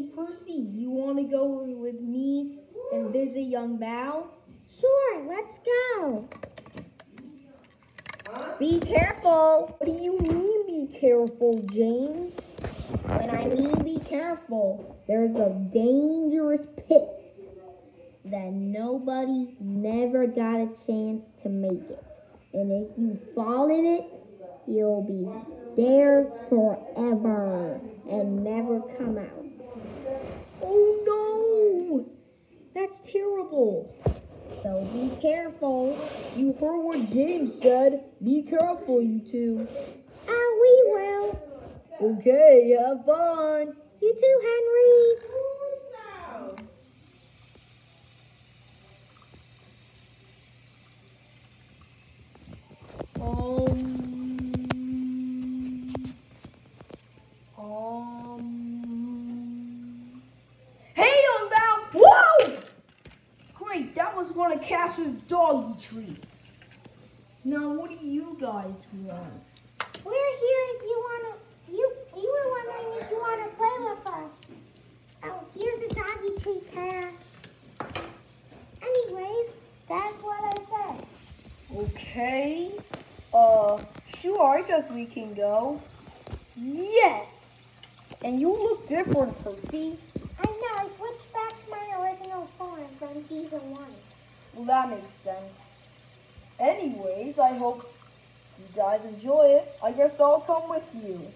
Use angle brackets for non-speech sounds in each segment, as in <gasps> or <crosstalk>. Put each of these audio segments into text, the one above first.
Hey, Percy, you want to go with me and visit young Bao? Sure, let's go. Be careful. What do you mean, be careful, James? When I mean be careful, there's a dangerous pit that nobody never got a chance to make it. And if you fall in it, you'll be there forever and never come out. Oh no! That's terrible. So be careful. You heard what James said. Be careful, you two. Oh, we will. Okay, have fun. You too, Henry. Um. Was one of Cash's doggy treats. Now, what do you guys want? We're here if you wanna. You you were wondering if you wanna play with us. Oh, here's a doggy treat, Cash. Anyways, that's what I said. Okay. Uh, sure, I guess we can go. Yes! And you look different, Percy. I know. I switched back to my original form from season one. Well, that makes sense. Anyways, I hope you guys enjoy it. I guess I'll come with you.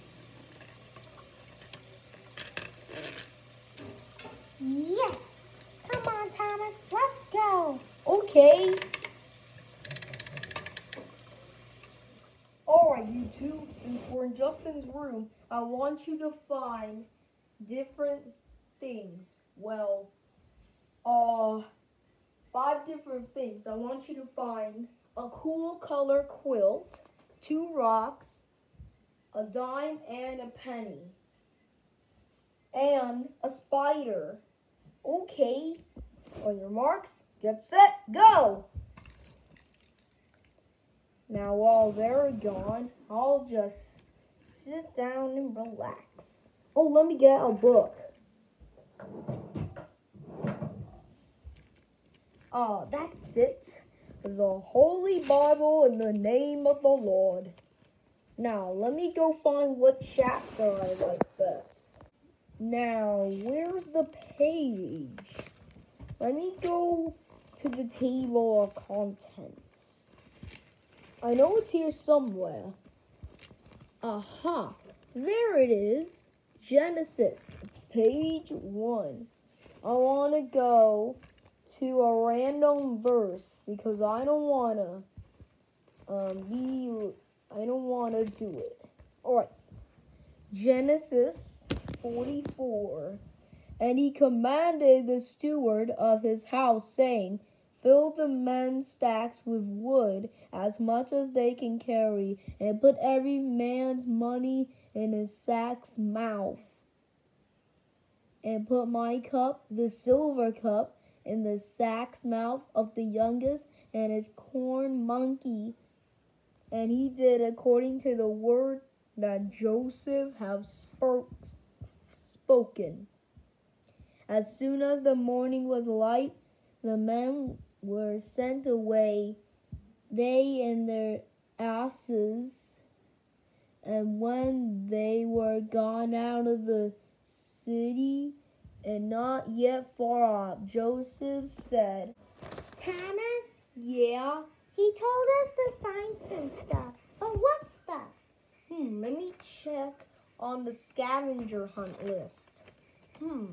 Yes. Come on, Thomas. Let's go. Okay. Alright, you two, since we're in Justin's room, I want you to find different things. Well, uh, five different things. I want you to find a cool color quilt, two rocks, a dime and a penny, and a spider. Okay, on your marks, get set, go! Now, while they're gone, I'll just sit down and relax. Oh, let me get a book. Ah, that's it. The Holy Bible in the name of the Lord. Now, let me go find what chapter I like best. Now, where's the page? Let me go to the table of contents. I know it's here somewhere. Aha! There it is. Genesis. It's page one. I want to go to a random verse because I don't want to um, be. I don't want to do it. All right. Genesis 44. And he commanded the steward of his house, saying, Fill the men's stacks with wood as much as they can carry, and put every man's money in his sack's mouth. And put my cup, the silver cup, in the sack's mouth of the youngest and his corn monkey. And he did according to the word that Joseph had spoke, spoken. As soon as the morning was light, the men were sent away, they and their asses. And when they were gone out of the city and not yet far off, Joseph said, Thomas, Yeah, he told us to find some stuff. But what stuff? hmm, let me check on the scavenger hunt list. Hmm,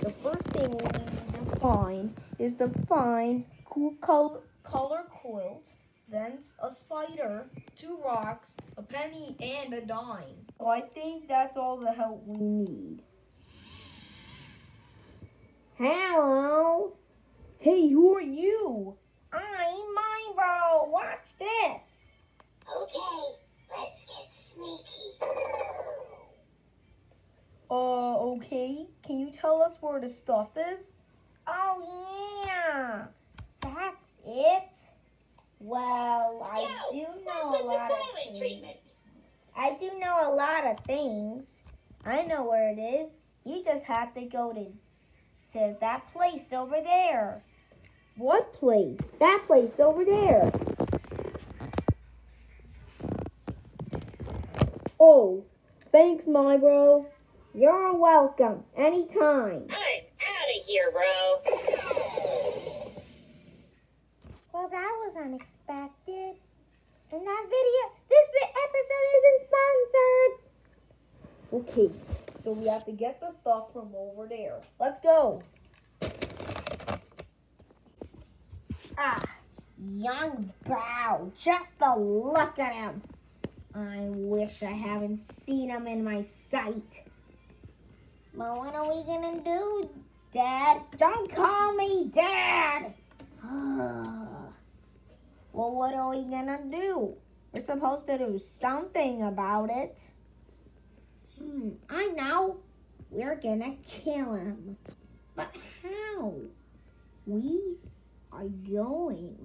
the first thing we need to find is to find cool color, color quilt, then a spider, two rocks, a penny, and a dime. So I think that's all the help we need. Hello. Hey, who are you? I'm Miro. Watch this. Okay, let's get sneaky. Uh, okay. Can you tell us where the stuff is? Oh, yeah. That's it. Well, I do know a with the lot of things. treatment? I do know a lot of things. I know where it is. You just have to go to to that place over there. What place? That place over there. Oh, thanks, my bro. You're welcome. Anytime. I'm out of here, bro. Well, that was unexpected. And that video, this episode isn't sponsored. Okay, so we have to get the stuff from over there. Let's go. Ah, young Bow, just a look at him. I wish I haven't seen him in my sight. But what are we gonna do, Dad? Don't call me Dad! <sighs> well, what are we gonna do? We're supposed to do something about it. Hmm, I know. We're gonna kill him. But how? We are going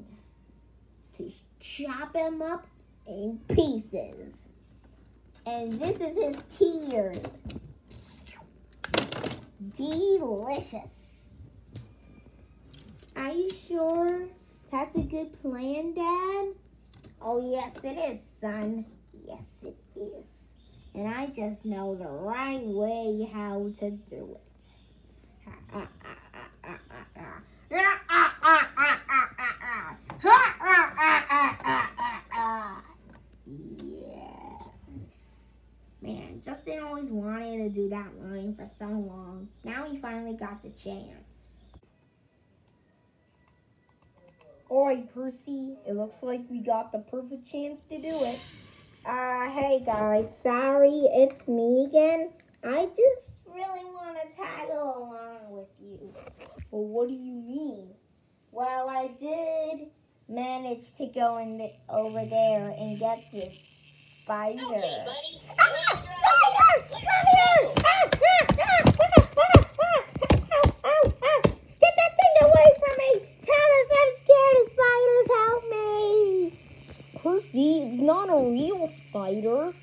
to chop him up in pieces. And this is his tears. Delicious. Are you sure that's a good plan, Dad? Oh, yes, it is, son. Yes, it is. And I just know the right way how to do it. Man, Justin always wanted to do that line for so long. Now he finally got the chance. Alright, Percy, it looks like we got the perfect chance to do it. Uh, hey guys, sorry, it's me again. I just really want to tag along with you. Well, what do you mean? Well, I did manage to go in the, over there and get this spider. Okay, buddy. Ah! Spider! Spider! Ah, ah, ah, ah, ah, ah. Get that thing away from me! Thomas, I'm scared of spiders. Me! It's not a real spider.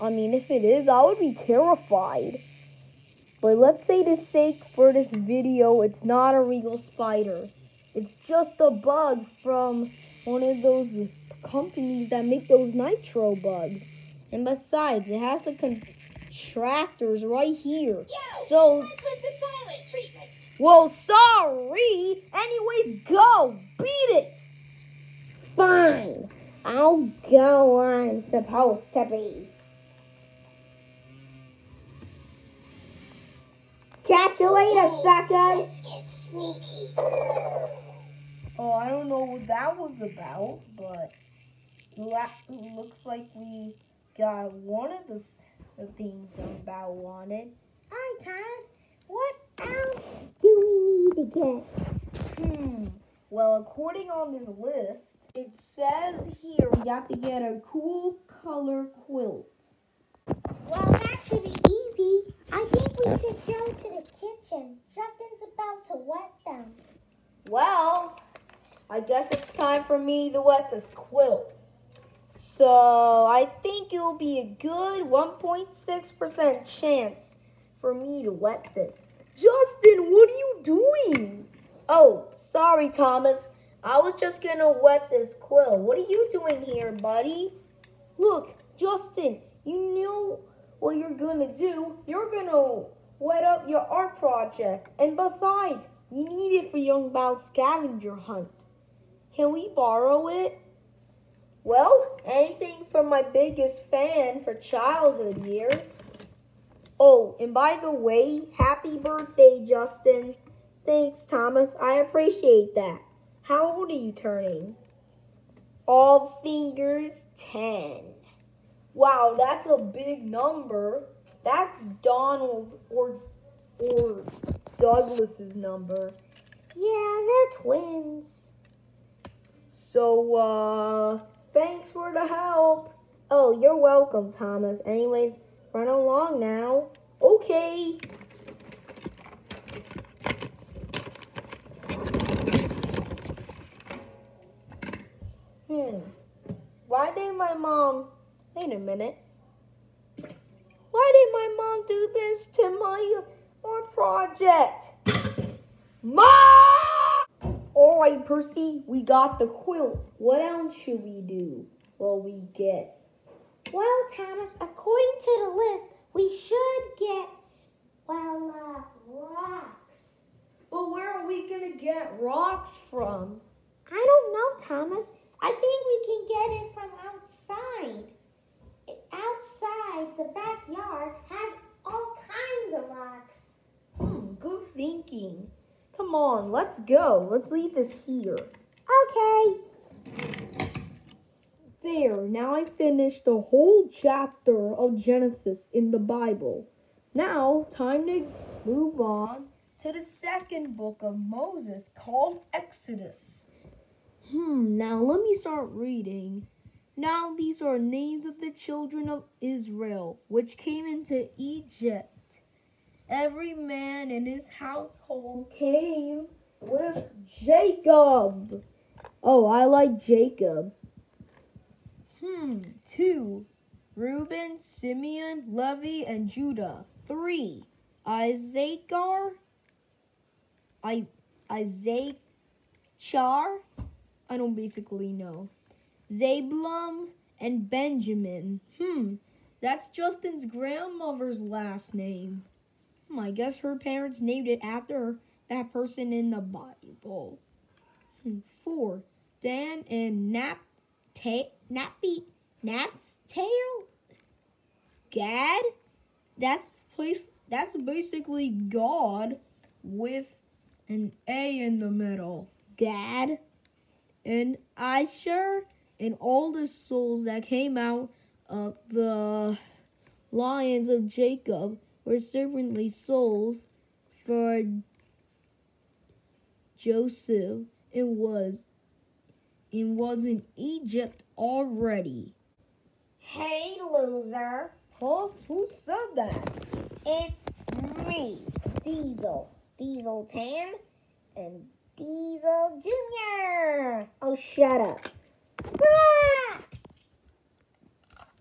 I mean, if it is, I would be terrified. But let's say to sake for this video, it's not a real spider. It's just a bug from one of those companies that make those nitro bugs. And besides, it has the contractors right here. Yo, So, what's with the silent treatment? well, sorry. Anyways, go. Beat it. Fine. I'll go where I'm supposed to be. Catch you later, suckers. Let's get sneaky. Oh, I don't know what that was about, but la- looks like we got one of the, s- the things about wanted. Alright, Thomas. What else do we need to get? Hmm. Well, according on this list, it says here we have to get a cool color quilt. Well, that should be easy. I think we should go to the kitchen. Justin's about to wet them. Well, I guess it's time for me to wet this quilt. So I think it will be a good 1.6% chance for me to wet this. Justin, what are you doing? Oh, sorry, Thomas. I was just gonna wet this quilt. What are you doing here, buddy? Look, Justin, you knew what you're gonna do. You're gonna wet up your art project. And besides, we need it for Young Bao's scavenger hunt. Can we borrow it? Well, anything from my biggest fan for childhood years. Oh, and by the way, happy birthday, Justin. Thanks, Thomas. I appreciate that. How old are you turning? All fingers 10. Wow, that's a big number. That's Donald or or Douglas's number. Yeah, they're twins. So, uh, thanks for the help. Oh, you're welcome, Thomas. Anyways, run along now. Okay. Mom. Wait a minute. Why did my mom do this to my project, <coughs> Ma! All right, Percy, we got the quilt. What else should we do? Well, we get. Well, Thomas, according to the list, we should get, well, uh, rocks. But where are we gonna get rocks from? I don't know, Thomas. I think we can get it from outside. Outside, the backyard has all kinds of rocks. Hmm, good thinking. Come on, let's go. Let's leave this here. Okay. There, now I finished the whole chapter of Genesis in the Bible. Now, time to move on to the second book of Moses called Exodus. Hmm, now let me start reading. Now these are names of the children of Israel, which came into Egypt. Every man in his household came with Jacob. Oh, I like Jacob. Hmm, two. Reuben, Simeon, Levi, and Judah. Three. Isaacar, I, Isaac, Char. I don't basically know. Zabulon and Benjamin. Hmm, that's Justin's grandmother's last name. Hmm, I guess her parents named it after that person in the Bible. Hmm, Four. Dan and Nap, ta- Nappy, Nap's tail. Gad. That's place. That's basically God with an A in the middle. Gad and Asher and all the souls that came out of the lions of Jacob were certainly souls for Joseph and was and was in Egypt already. Hey, loser. Huh? Who said that? It's me, Diesel. Diesel 10 and Diesel Jr. Oh, shut up. Ah!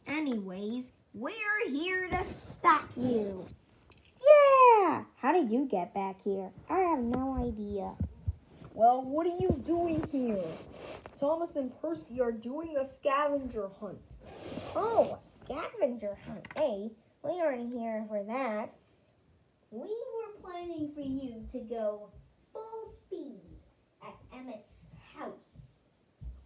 Anyways, we're here to stop you. Yeah! How did you get back here? I have no idea. Well, what are you doing here? Thomas and Percy are doing a scavenger hunt. Oh, a scavenger hunt, eh? We aren't here for that. We were planning for you to go full speed at Emmett's house.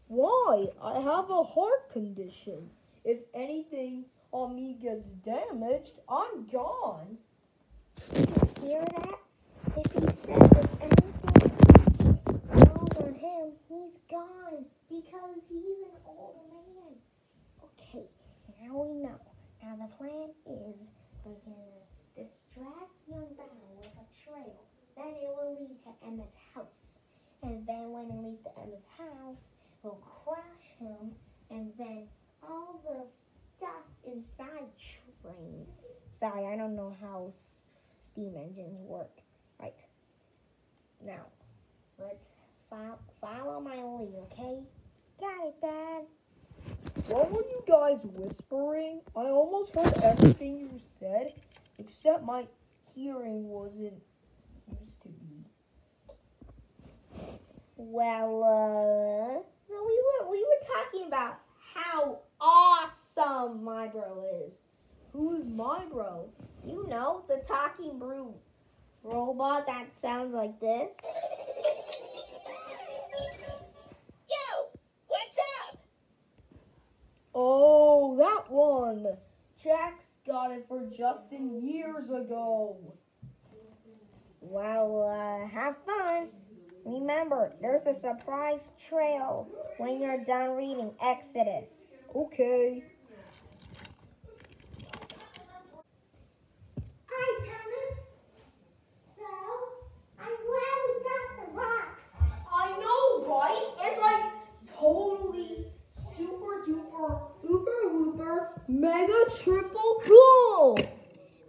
Why? I have a heart condition. If anything on me gets damaged, I'm gone. Did you hear that? If he says if anything falls on him, he's gone because he's an old man. Okay, now we know. Now the plan is we're gonna distract young Battle with a trail. Then it will lead to Emmett's house. And then when it leads the Emma's house, we'll crash him and then all the stuff inside trains. Sorry, I don't know how steam engines work. Right. Now, let's fo- follow my lead, okay? Got it, Dad. What were you guys whispering? I almost heard everything you said, except my hearing wasn't used to be. Well, uh, no, we were we were talking about how awesome my bro is. Who's my bro? You know, the talking brew robot that sounds like this. Yo, what's up? Oh, that one. Jax got it for Justin years ago. Well, uh, have fun. Remember, there's a surprise trail when you're done reading Exodus. Okay. Hi, Thomas. So, I'm glad we got the rocks. I know, right? It's like totally super duper, uber whooper, mega triple cool.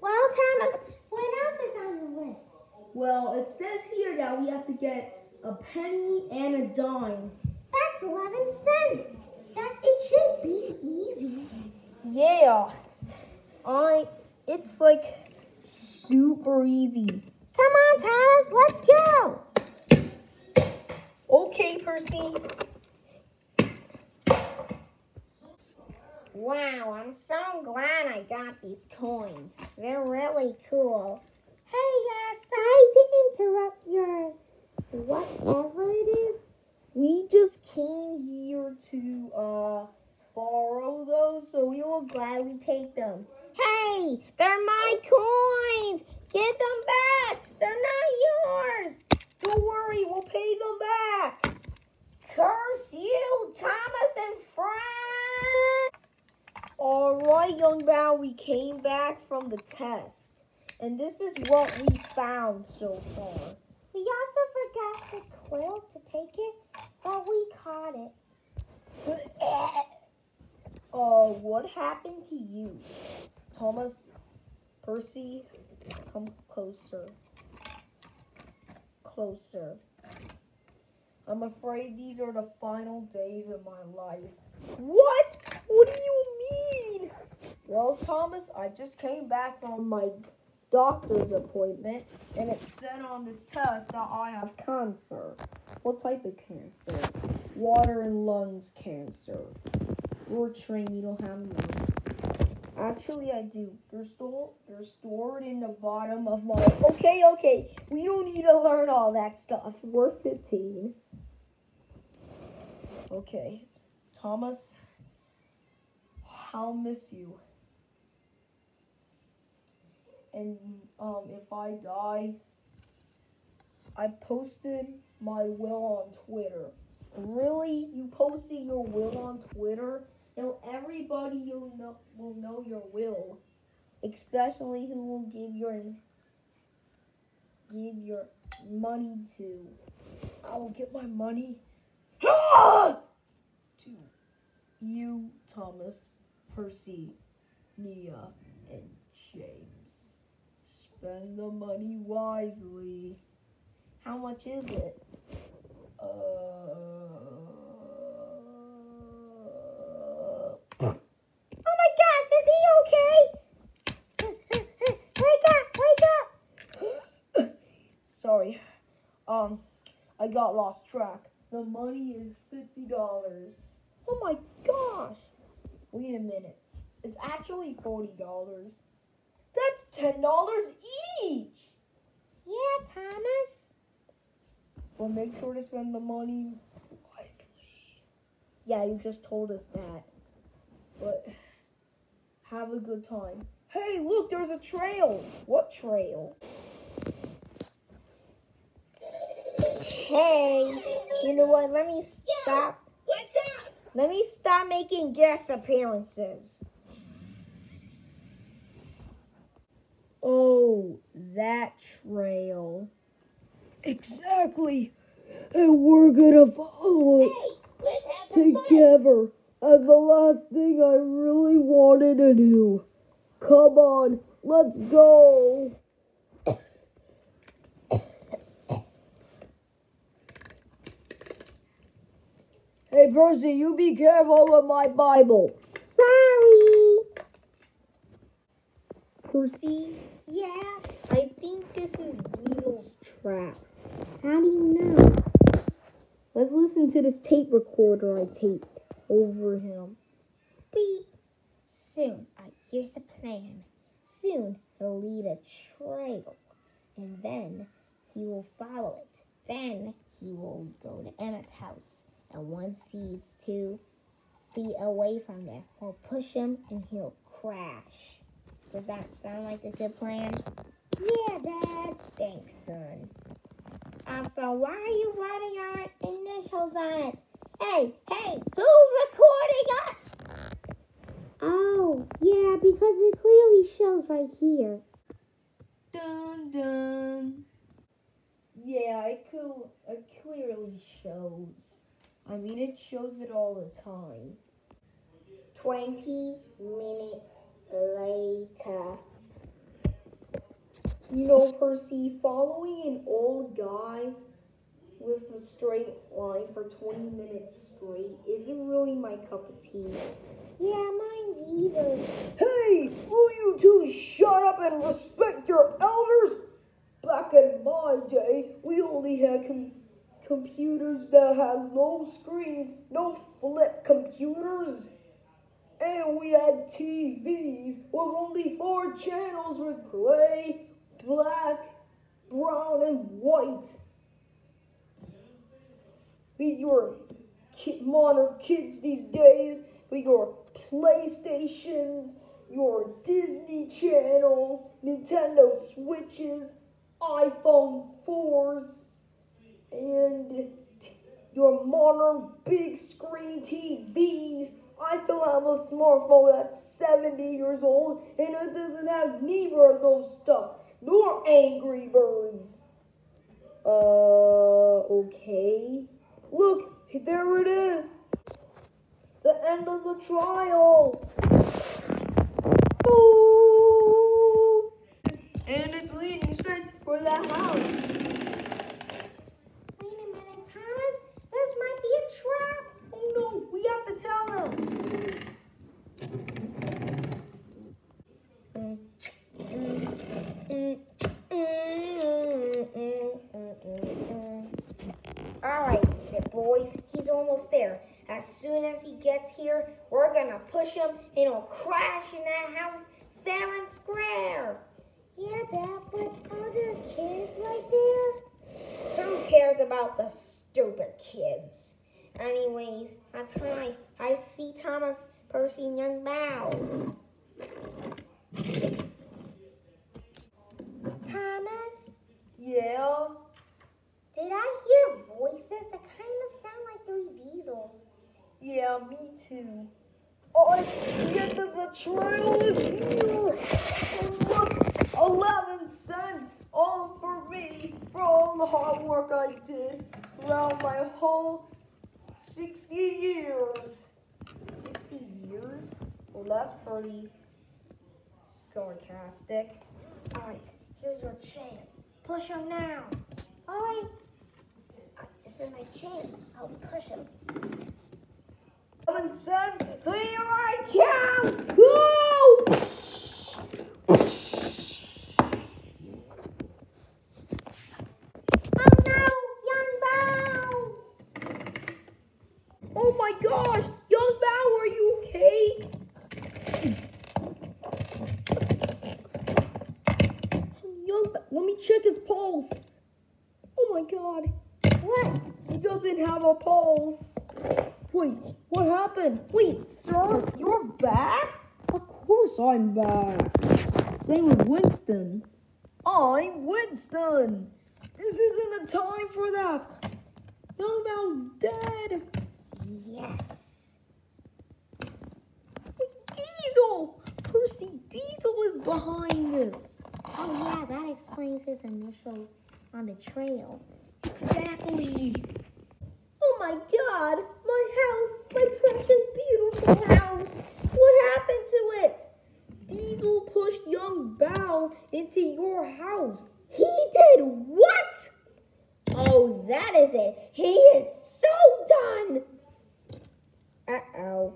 Well, Thomas, what else is on the list? Well, it says here that we have to get a penny and a dime. That's 11 cents. That it should be easy. Yeah. I it's like super easy. Come on, Thomas. Let's go. Okay, Percy. Wow, I'm so glad I got these coins. They're really cool. Hey, yes, uh, sorry to interrupt your whatever it is. We just came here to uh borrow those, so we will gladly take them. Hey, they're my coins. Get them back. They're not yours. Don't worry, we'll pay them back. Curse you, Thomas and Frank. All right, young Bao, we came back from the test, and this is what we found so far. The quill to take it, but we caught it. Uh, <laughs> what happened to you? Thomas, Percy, come closer. Closer. I'm afraid these are the final days of my life. What? What do you mean? Well, Thomas, I just came back from my doctor's appointment, and it said on this test that I have cancer. What type of cancer? Water and lungs cancer. You're trained, you don't have lungs. Actually, I do. They're still they're stored in the bottom of my. Okay, okay. We don't need to learn all that stuff. We're 15. Okay, Thomas. I'll miss you. And um, if I die, I posted my will on Twitter. Really? You posted your will on Twitter? Now everybody you'll know will know your will, especially who will give your give your money to. I will get my money <gasps> to you, Thomas, Percy, Nia, and James. Spend the money wisely. How much is it? Uh. Oh my gosh, is he okay? <laughs> wake up, wake up. <gasps> Sorry. Um, I got lost track. The money is fifty dollars. Oh my gosh! Wait a minute. It's actually forty dollars. That's ten dollars each. Yeah, Thomas. Well, make sure to spend the money wisely. Yeah, you just told us that. But have a good time. Hey, look, there's a trail. What trail? Hey, you know what? Let me stop. What's up? Let me stop making guest appearances. Oh, that trail. Exactly. And we're gonna follow it Hey, let's have some fun. together as the last thing I really wanted to do. Come on, let's go. Hey, Percy, you be careful with my Bible. Sorry. Percy, Yeah. I think this is Diesel's trap. How do you know? Let's listen to this tape recorder I taped over him. Beep. Soon, uh, here's the plan. Soon he'll lead a trail, and then he will follow it. Then he will go to Emmett's house, and once he's two feet away from there, he'll push him and he'll crash. Does that sound like a good plan? Yeah, Dad. Thanks, son. Also, why are you writing our initials on it? Hey, hey, who's recording us? Oh, yeah, because it clearly shows right here. Dun dun. Yeah, it could. It clearly shows. I mean, it shows it all the time. 20 minutes later. You know, Percy, following an old guy with a straight line for 20 minutes straight isn't really my cup of tea. Yeah, mine's either. Hey, will you two shut up and respect your elders? back in my day, we only had com- computers that had low screens, no flip computers. And we had TVs with only four channels with gray, black, brown, and white. With your ki- modern kids these days, with your PlayStations, your Disney channels, Nintendo Switches, iPhone 4s, and your modern big screen TVs. I still have a smartphone that's 70 years old and it doesn't have neither of those stuff, nor Angry Birds. Uh, okay. Look, there it is. The end of the trial. Ooh. And it's leading straight for the house. Wait a minute, Thomas. This might be a trap. Oh no, we have to tell them. All right, boys, he's almost there. As soon as he gets here, we're gonna push him and he'll crash in that house fair and square. Yeah, Dad, but are there kids right there? Who cares about the stupid kids? Anyways, that's hi. I see Thomas Percy and Young Bao. Thomas, Yeah. did I hear voices that kind of sound like three diesels? Yeah, me too. Oh, it's the end of the trial is here. And look, 11 cents all for me for all the hard work I did throughout my whole 60 years. 60 years? Well, that's pretty sarcastic. Alright, here's your chance. Push him now. Alright. This is my chance. I'll push him. 11 cents, here I come! Go! Oh no, Young Bao! Oh my gosh! Young Bao, are you okay? Young let me check his pulse. Oh my god. What? He doesn't have a pulse. Wait, what happened? Wait, sir, you're back? Of course I'm back. Same with Winston. I'm Winston. This isn't the time for that. Young Bao's dead. Yes. Diesel! Percy Diesel is behind this. Oh yeah, that explains his initials on the trail. Exactly. Oh my god, my house, my precious beautiful house. What happened to it? Diesel pushed young Bao into your house. He did what? Oh, that is it. He is so done. Uh-oh.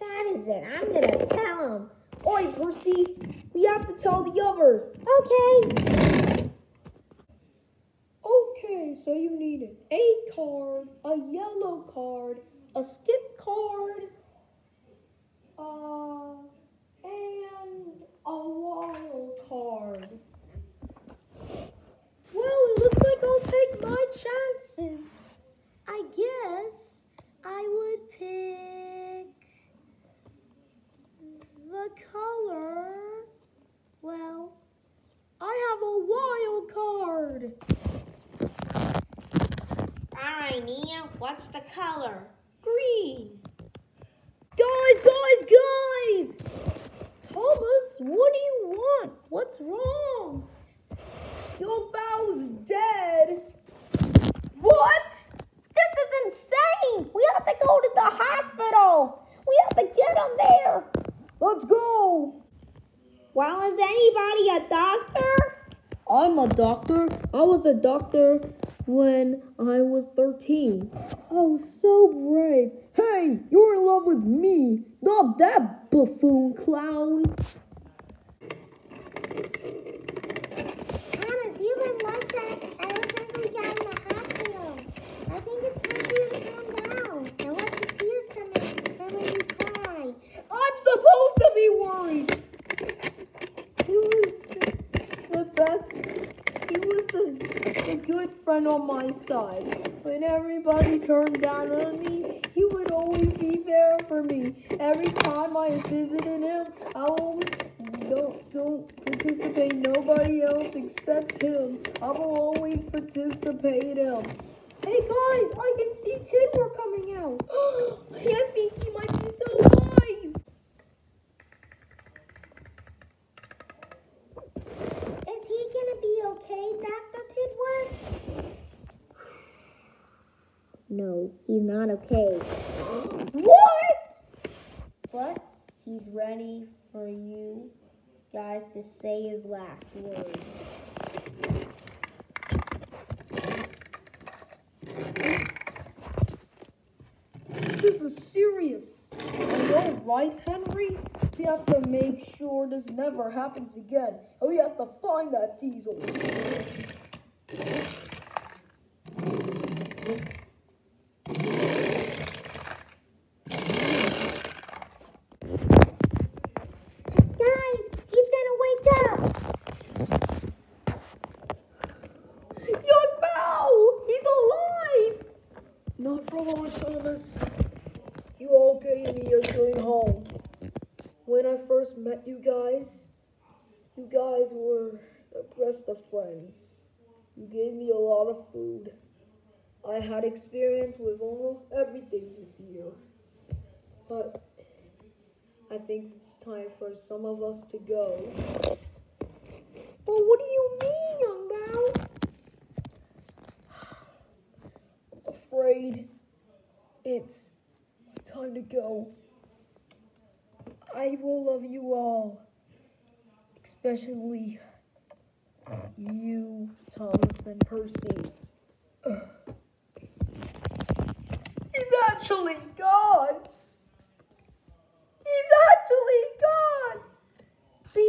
That is it. I'm gonna tell him. Oi, Percy, we have to tell the others. Okay. Okay, so you need an A card, a yellow card, a skip card, uh, and a wild card. Well, it looks like I'll take my chances. I guess I would pick the color. Well, I have a wild card. alright, Nia. What's the color? Green. Guys, guys, guys! Thomas, what do you want? What's wrong? Your Bao's dead. What? insane. We have to go to the hospital. We have to get him there. Let's go. Well, is anybody a doctor? I'm a doctor. I was a doctor when I was 13. Oh, so brave. Hey, you're in love with me, not that buffoon clown. Thomas, you've been like that ever since we got in the house. I'm supposed to be worried. He was the best. He was the, the good friend on my side. When everybody turned down on me, he would always be there for me. Every time I visited him, I always don't don't participate nobody else except him. I will always participate him. Hey guys, I can see Timber coming out. <gasps> I think he might No, he's not okay. What? But he's ready for you guys to say his last words. This is serious. I know, right, Henry? We have to make sure this never happens again. And we have to find that diesel. Guys, he's gonna wake up! Young Bao! He's alive! Not for long, Thomas. You all gave me a good home. When I first met you guys, you guys were the best of friends. You gave me a lot of food. I had experience with almost everything this year. But I think it's time for some of us to go. But what do you mean, Young Bao? <sighs> afraid it's time to go. I will love you all, especially you, Thomas and Percy. Ugh. <sighs> He's actually gone. Actually gone. Beep.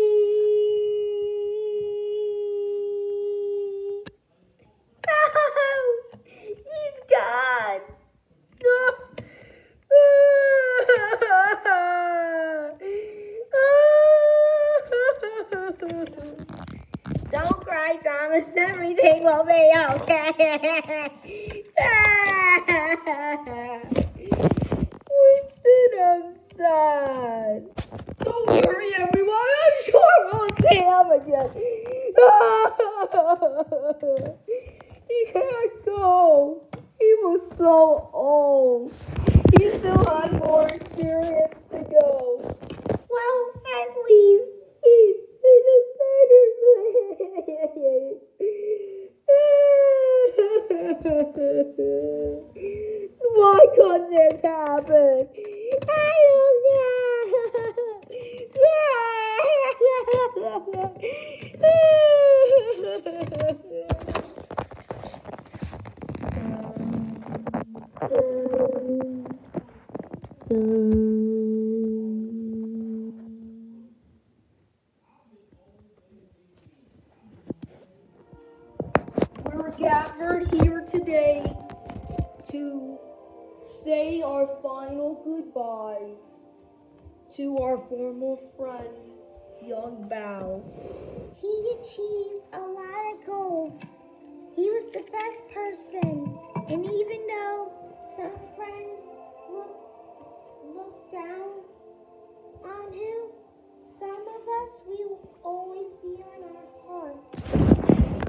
No, <laughs> he's gone. No. <laughs> Don't cry, Thomas. Everything will be okay. <laughs> <laughs> 太勇敢，哈哈哈哈，啊哈哈哈哈哈哈，啊哈哈哈哈哈哈，噔噔噔。Former friend, Young Bao. he achieved a lot of goals. He was the best person. And even though some friends look, look down on him, some of us will always be on our hearts.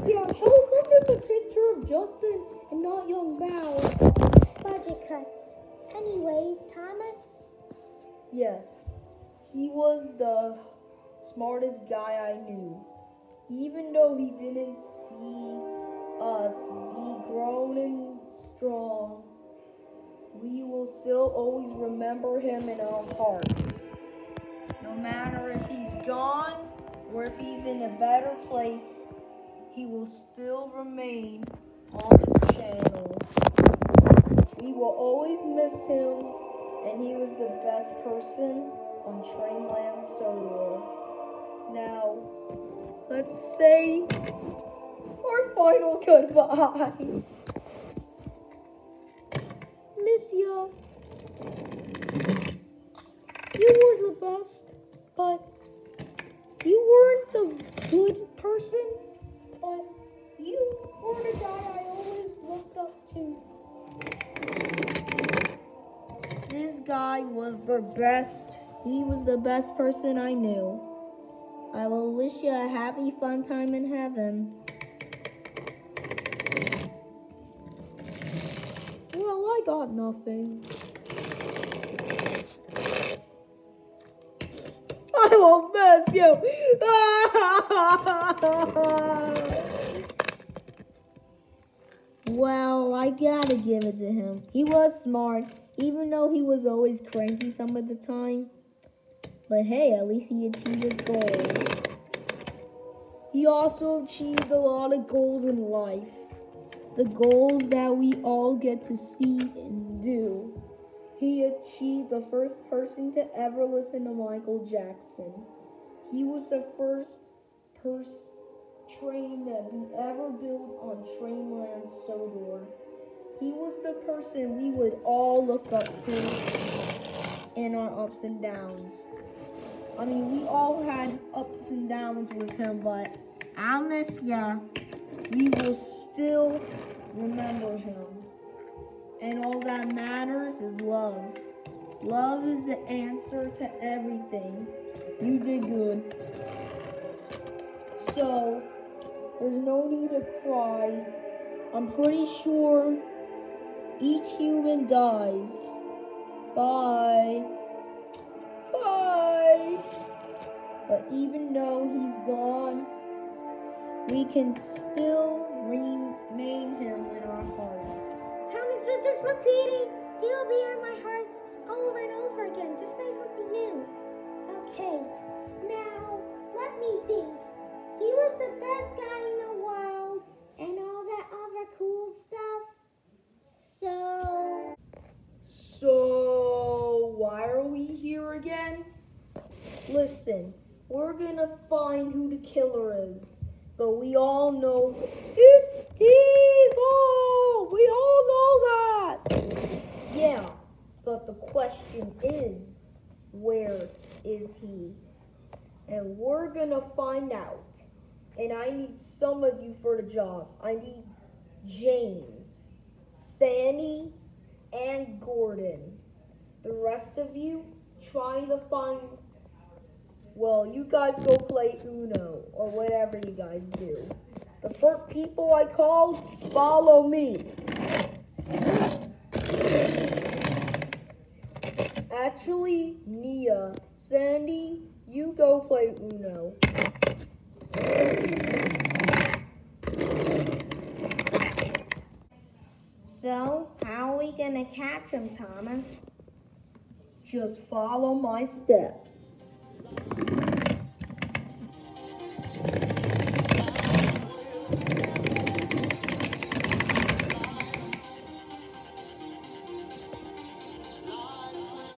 Yeah, how come there's a picture of Justin and not Young Bao? Budget cuts. Anyways, Thomas, Yes, he was the smartest guy I knew. Even though he didn't see us be grown and strong, we will still always remember him in our hearts. No matter if he's gone or if he's in a better place, he will still remain on this channel. We will always miss him, and he was the best person on Trainland Solar. Now, let's say our final goodbye. Miss ya. You were the best, but you weren't the good person, but you were the guy I always looked up to. This guy was the best. He was the best person I knew. I will wish you a happy, fun time in heaven. Well, I got nothing. I will miss you. <laughs> well, I gotta give it to him. He was smart, even though he was always cranky some of the time. But hey, at least he achieved his goals. He also achieved a lot of goals in life. The goals that we all get to see and do. He achieved the first person to ever listen to Michael Jackson. He was the first person train that we ever built on Trainland Sodor. He was the person we would all look up to in our ups and downs. I mean, we all had ups and downs with him, but I'll miss ya. We will still remember him. And all that matters is love. Love is the answer to everything. You did good. So, there's no need to cry. I'm pretty sure each human dies. Bye. But even though he's gone, we can still remain him in our hearts. Thomas, you're just repeating. He'll be in my heart over and over again. Just say something new. Okay, now let me think. He was the best guy in the world and all that other cool stuff. So, So, why are we here again? Listen, we're gonna find who the killer is. But we all know it's Diesel! We all know that! Yeah, but the question is, where is he? And we're gonna find out. And I need some of you for the job. I need James, Sandy, and Gordon. The rest of you try to find. Well, you guys go play Uno or whatever you guys do. The first people I called, follow me. Actually, Nia, Sandy, you go play Uno. so how are we gonna catch him, Thomas? Just follow my steps. Thank you.